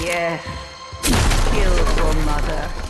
Kill for mother.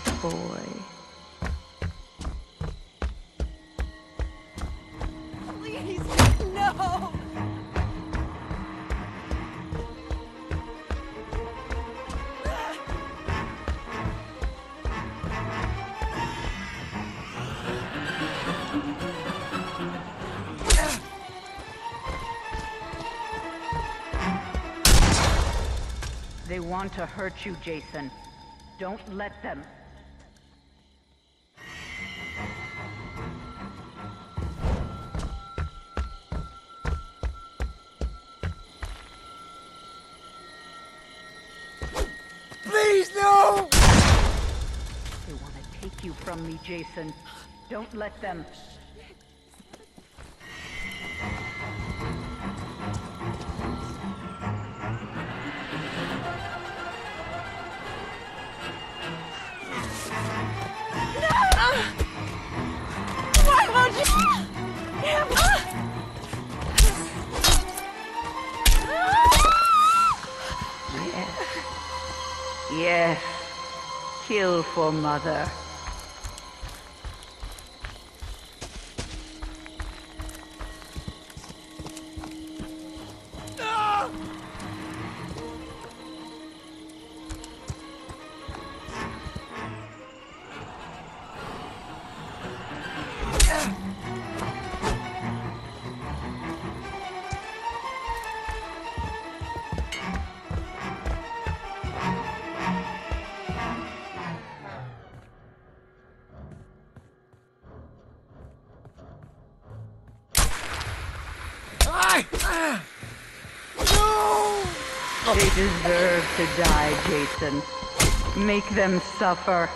Special boy. Please! No! They want to hurt you, Jason. Don't let them. You from me, Jason. Don't let them. Yes. Kill for mother. No! They deserve to die, Jason. Make them suffer.